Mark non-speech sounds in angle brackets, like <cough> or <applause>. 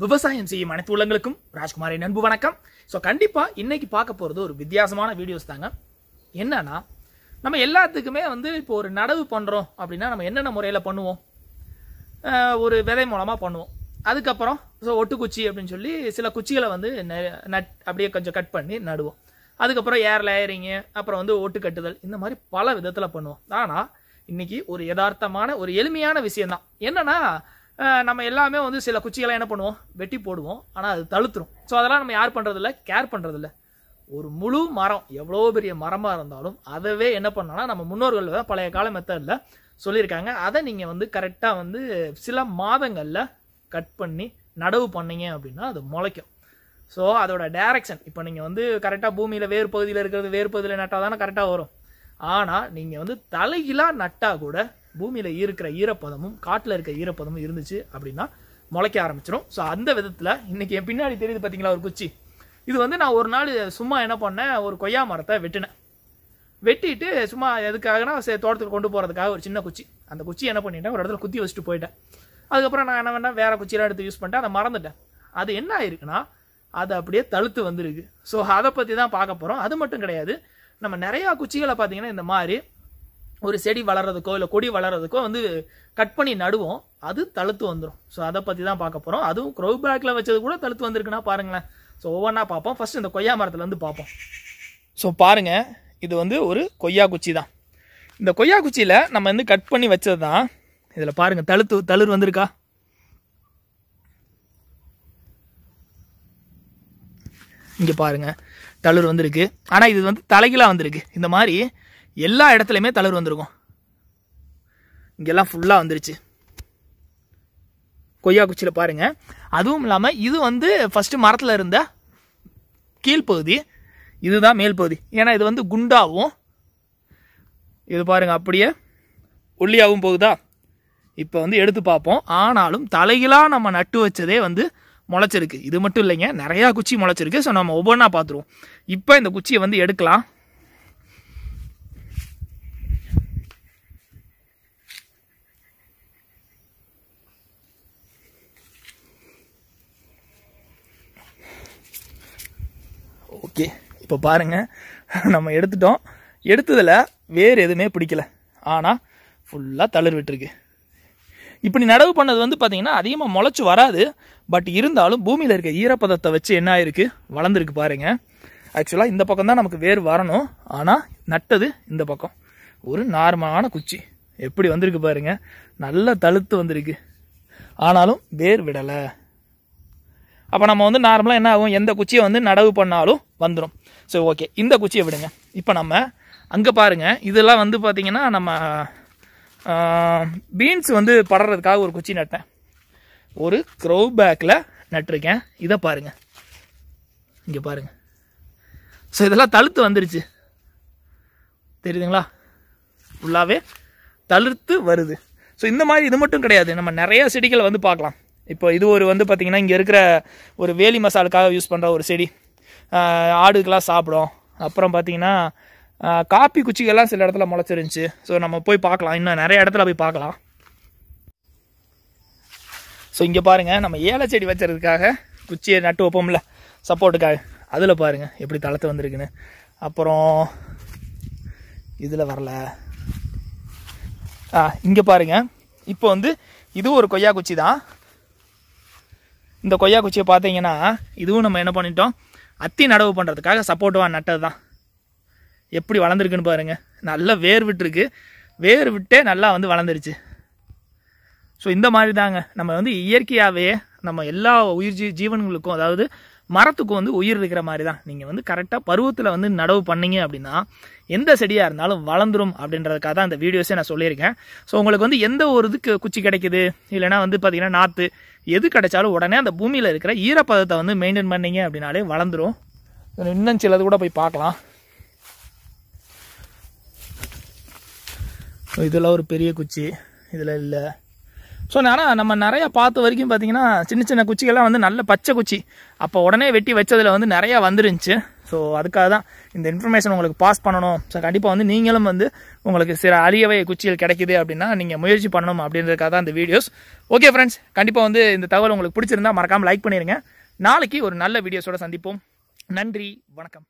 விவசாயம் செய்யும் அனைத்து உள்ளங்களுக்கும் ராஜ்குமாரின் அன்பு வணக்கம். ஸோ கண்டிப்பாக இன்னைக்கு பார்க்க போகிறது ஒரு வித்தியாசமான வீடியோஸ் தாங்க. என்னன்னா நம்ம எல்லாத்துக்குமே வந்து இப்போ ஒரு நடவு பண்ணுறோம் அப்படின்னா நம்ம என்னென்ன முறையில் பண்ணுவோம்? ஒரு விதை மூலமாக பண்ணுவோம். அதுக்கப்புறம் ஸோ ஒட்டுக்குச்சி அப்படின்னு சொல்லி சில குச்சிகளை வந்து நட் அப்படியே கொஞ்சம் கட் பண்ணி நடுவோம். அதுக்கப்புறம் ஏர் லேயரிங்கு அப்புறம் வந்து ஒட்டு கட்டுதல் இந்த மாதிரி பல விதத்தில் பண்ணுவோம். ஆனால் இன்னைக்கு ஒரு யதார்த்தமான ஒரு எளிமையான விஷயம்தான். என்னன்னா நம்ம எல்லாமே வந்து சில குச்சிகளை என்ன பண்ணுவோம்? வெட்டி போடுவோம். ஆனால் அது தழுத்துரும். ஸோ அதெல்லாம் நம்ம யார் பண்ணுறதில்ல கேர் பண்ணுறதில்ல ஒரு முழு மரம் எவ்வளோ பெரிய மரமாக இருந்தாலும் அதவே என்ன பண்ணோன்னா நம்ம முன்னோர்கள் தான் பழைய கால மெத்தடில் சொல்லியிருக்காங்க. அதை நீங்கள் வந்து கரெக்டாக வந்து சில மாதங்களில் கட் பண்ணி நடவு பண்ணீங்க அப்படின்னா அது முளைக்கும். ஸோ அதோட டைரக்ஷன் இப்போ நீங்கள் வந்து கரெக்டாக பூமியில் வேறு பகுதியில் இருக்கிறது வேறு பகுதியில் நட்டால் தானே கரெக்டாக வரும். ஆனால் நீங்கள் வந்து தலையிலாக நட்டால் கூட பூமியில் இருக்கிற ஈரப்பதமும் காட்டில் இருக்க ஈரப்பதமும் இருந்துச்சு அப்படின்னா முளைக்க ஆரம்பிச்சிடும் ஸோ அந்த விதத்தில் இன்னைக்கு என் பின்னாடி தெரியுது பார்த்தீங்களா ஒரு குச்சி. இது வந்து நான் ஒரு நாள் சும்மா என்ன பண்ணேன் ஒரு கொய்யா மரத்தை வெட்டினேன். வெட்டிட்டு சும்மா எதுக்காகனா சரி தோட்டத்துக்கு கொண்டு போகிறதுக்காக ஒரு சின்ன குச்சி. அந்த குச்சி என்ன பண்ணிட்டேன் ஒரு இடத்துல குத்தி வச்சுட்டு போயிட்டேன். அதுக்கப்புறம் நான் என்ன பண்ணேன் வேற குச்சியெல்லாம் எடுத்து யூஸ் பண்ணிட்டேன் அதை மறந்துட்டேன். அது என்ன ஆயிருக்குன்னா அது அப்படியே தழுத்து வந்திருக்கு. ஸோ அதை பற்றி தான் பார்க்க போகிறோம் அது மட்டும் கிடையாது நம்ம நிறையா குச்சிகளை பார்த்தீங்கன்னா இந்த மாதிரி ஒரு செடி வளர்றதுக்கோ இல்லை கொடி வளர்றதுக்கோ வந்து கட் பண்ணி நடுவோம். அது தழுத்து வந்துடும் ஸோ அதை பற்றி தான் பார்க்க போகிறோம் அதுவும் க்ரோ பேக்கில் வச்சது கூட தழுத்து வந்திருக்குன்னா பாருங்களேன். ஸோ ஒவ்வொன்றா பார்ப்போம். ஃபஸ்ட் இந்த கொய்யா மரத்துலேருந்து பார்ப்போம். ஸோ பாருங்கள் இது வந்து ஒரு கொய்யா குச்சி தான். இந்த கொய்யா குச்சியில் நம்ம வந்து கட் பண்ணி வச்சது தான் இதில் பாருங்கள் தழுத்து தளிர் வந்திருக்கா? இங்கே பாருங்கள் தளிர் வந்திருக்கு. ஆனால் இது வந்து தலைகீழாக வந்திருக்கு. இந்த மாதிரி எல்லா இடத்துலையுமே தளர்வு வந்திருக்கும். இங்கெல்லாம் ஃபுல்லாக வந்துருச்சு. கொய்யா குச்சியில் பாருங்கள் அதுவும் இல்லாமல் இது வந்து ஃபஸ்ட்டு மரத்தில் இருந்த கீழ்ப்பகுதி. இதுதான் மேல் பகுதி ஏன்னா இது வந்து குண்டாகவும் இது பாருங்கள் அப்படியே ஒல்லியாகவும் போகுதா? இப்போ வந்து எடுத்து பார்ப்போம். ஆனாலும் தலைகீழாக நம்ம நட்டு வச்சதே வந்து முளைச்சிருக்கு. இது மட்டும் இல்லைங்க நிறையா குச்சி முளைச்சிருக்கு. ஸோ நம்ம ஒவ்வொன்றா பார்த்துருவோம். இப்போ இந்த குச்சியை வந்து எடுக்கலாம். ஓகே இப்போ பாருங்கள் <laughs> நம்ம எடுத்துட்டோம். எடுத்ததில் வேறு எதுவுமே பிடிக்கல. ஆனால் ஃபுல்லாக தளர் விட்டுருக்கு. இப்படி நடவு பண்ணது வந்து பார்த்தீங்கன்னா அதிகமாக முளைச்சி வராது. பட் இருந்தாலும் பூமியில் இருக்க ஈரப்பதத்தை வச்சு என்ன ஆயிருக்கு? வளர்ந்துருக்கு பாருங்க. ஆக்சுவலாக இந்த பக்கம் தான் நமக்கு வேர் வரணும். ஆனால் நட்டது இந்த பக்கம். ஒரு நார்மலான குச்சி. எப்படி வந்திருக்கு பாருங்க. நல்ல தழுத்து வந்திருக்கு. ஆனாலும் வேர் விடலை. அப்போ நம்ம வந்து நார்மலாக என்ன ஆகும்? எந்த குச்சியை வந்து நடவு பண்ணாலும் வந்துடும் ஸோ ஓகே இந்த குச்சியை விடுங்க. இப்போ நம்ம அங்கே பாருங்கள் இதெல்லாம் வந்து பார்த்திங்கன்னா நம்ம பீன்ஸ் வந்து படுறதுக்காக ஒரு குச்சி நட்டேன். ஒரு க்ரௌ பேக்கில் நட்டிருக்கேன். இதை பாருங்கள் இங்கே பாருங்கள் ஸோ இதெல்லாம் தழுத்து வந்துருச்சு. தெரியுதுங்களா? ஃபுல்லாகவே தளிர்த்து வருது. ஸோ இந்த மாதிரி இது மட்டும் கிடையாது. நம்ம நிறைய செடிகளை வந்து பார்க்கலாம். இப்போ இது ஒரு வந்து பார்த்திங்கன்னா இங்கே இருக்கிற ஒரு வேலி மசாலுக்காக யூஸ் பண்ணுற ஒரு செடி. ஆடுக்கெலாம் ஆடுக்கெல்லாம் சாப்பிடும். அப்புறம் பார்த்திங்கன்னா காப்பி குச்சிகள்லாம் சில இடத்துல முளைச்சிருந்துச்சு. ஸோ நம்ம போய் பார்க்கலாம். இன்னும் நிறைய இடத்துல போய் பார்க்கலாம். ஸோ இங்கே பாருங்கள் நம்ம ஏலை செடி வச்சதுக்காக குச்சியை நட்டு வைப்போம்ல. சப்போர்ட்டுக்காக அதில் பாருங்கள் எப்படி தளத்து வந்திருக்குன்னு. அப்புறம் இதில் வரல. ஆ இங்கே பாருங்க. இப்போ வந்து இது ஒரு கொய்யா குச்சி தான் இந்த கொய்யா குச்சியை பார்த்தீங்கன்னா இதுவும் நம்ம என்ன பண்ணிட்டோம்? அத்தி நடவு பண்ணுறதுக்காக சப்போர்ட்டுவாக நட்டது தான் எப்படி வளர்ந்துருக்குன்னு பாருங்கள் நல்லா வேர் விட்டுருக்கு வேர் விட்டே நல்லா வந்து வளர்ந்துருச்சு. ஸோ இந்த மாதிரி தாங்க நம்ம வந்து இயற்கையாகவே நம்ம எல்லா உயிர் ஜீ ஜீவன்களுக்கும் அதாவது மரத்துக்கும் வந்து உயிர் இருக்கிற மாதிரி தான் நீங்கள் வந்து கரெக்டாக பருவத்தில் வந்து நடவு பண்ணீங்க அப்படின்னா எந்த செடியாக இருந்தாலும் வளர்ந்துரும் அப்படின்றதுக்காக தான் இந்த வீடியோஸே நான் சொல்லியிருக்கேன். ஸோ உங்களுக்கு வந்து எந்த ஒரு இதுக்கு குச்சி கிடைக்குது? இல்லைன்னா வந்து பார்த்தீங்கன்னா நாற்று எது கிடைச்சாலும் உடனே அந்த பூமியில் இருக்கிற ஈரப்பதத்தை வந்து மெயின்டைன் பண்ணீங்க அப்படின்னாலே வளர்ந்துரும். இன்னும் சிலது கூட போய் பார்க்கலாம். இதில் இதெல்லாம் ஒரு பெரிய குச்சி. இதில் இல்லை. ஸோ ஆனால் நம்ம நிறையா பார்த்த வரைக்கும் பார்த்தீங்கன்னா சின்ன சின்ன குச்சிகள்லாம் வந்து நல்ல பச்சை குச்சி. அப்போ உடனே வெட்டி வச்சதில் வந்து நிறையா வந்துருந்துச்சு. ஸோ அதுக்காக தான் இந்த இன்ஃபர்மேஷன் உங்களுக்கு பாஸ் பண்ணணும். ஸோ கண்டிப்பாக வந்து நீங்களும் வந்து உங்களுக்கு சில அரியவை குச்சிகள் கிடைக்குது அப்படின்னா நீங்கள் முயற்சி பண்ணணும் அப்படின்றதுக்காக தான் இந்த வீடியோஸ் ஓகே ஃப்ரெண்ட்ஸ் கண்டிப்பாக வந்து இந்த தகவல் உங்களுக்கு பிடிச்சிருந்தா மறக்காமல் லைக் பண்ணிடுங்க நாளைக்கு ஒரு நல்ல வீடியோஸோட சந்திப்போம். நன்றி. வணக்கம்.